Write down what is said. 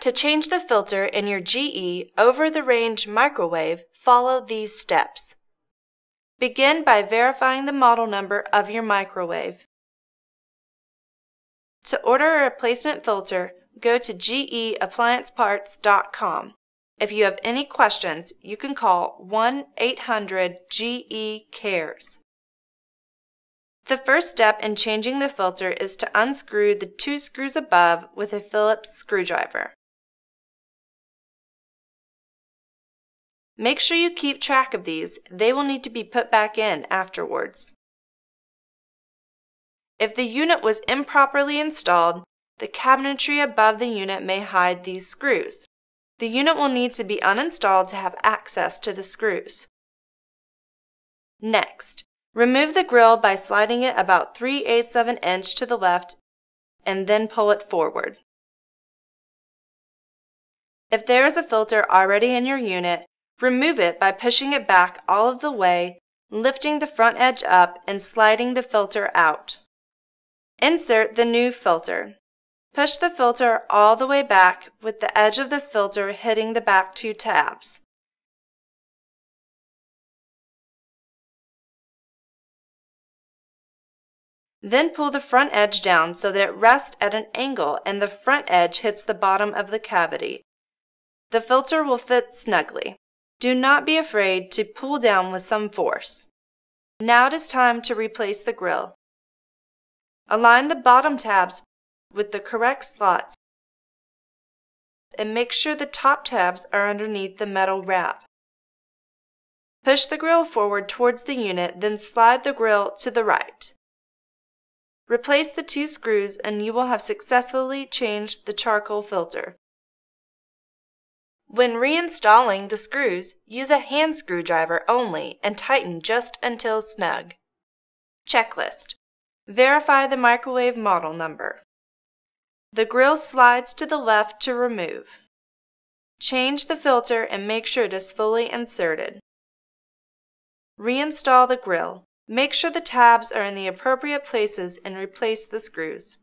To change the filter in your GE over the range microwave, follow these steps. Begin by verifying the model number of your microwave. To order a replacement filter, go to geapplianceparts.com. If you have any questions, you can call 1 800 GE CARES. The first step in changing the filter is to unscrew the two screws above with a Phillips screwdriver. Make sure you keep track of these, they will need to be put back in afterwards. If the unit was improperly installed, the cabinetry above the unit may hide these screws. The unit will need to be uninstalled to have access to the screws. Next, remove the grill by sliding it about 3 eighths of an inch to the left and then pull it forward. If there is a filter already in your unit, Remove it by pushing it back all of the way, lifting the front edge up and sliding the filter out. Insert the new filter. Push the filter all the way back with the edge of the filter hitting the back two tabs. Then pull the front edge down so that it rests at an angle and the front edge hits the bottom of the cavity. The filter will fit snugly. Do not be afraid to pull down with some force. Now it is time to replace the grill. Align the bottom tabs with the correct slots and make sure the top tabs are underneath the metal wrap. Push the grill forward towards the unit, then slide the grill to the right. Replace the two screws and you will have successfully changed the charcoal filter. When reinstalling the screws, use a hand screwdriver only and tighten just until snug. Checklist. Verify the microwave model number. The grill slides to the left to remove. Change the filter and make sure it is fully inserted. Reinstall the grill. Make sure the tabs are in the appropriate places and replace the screws.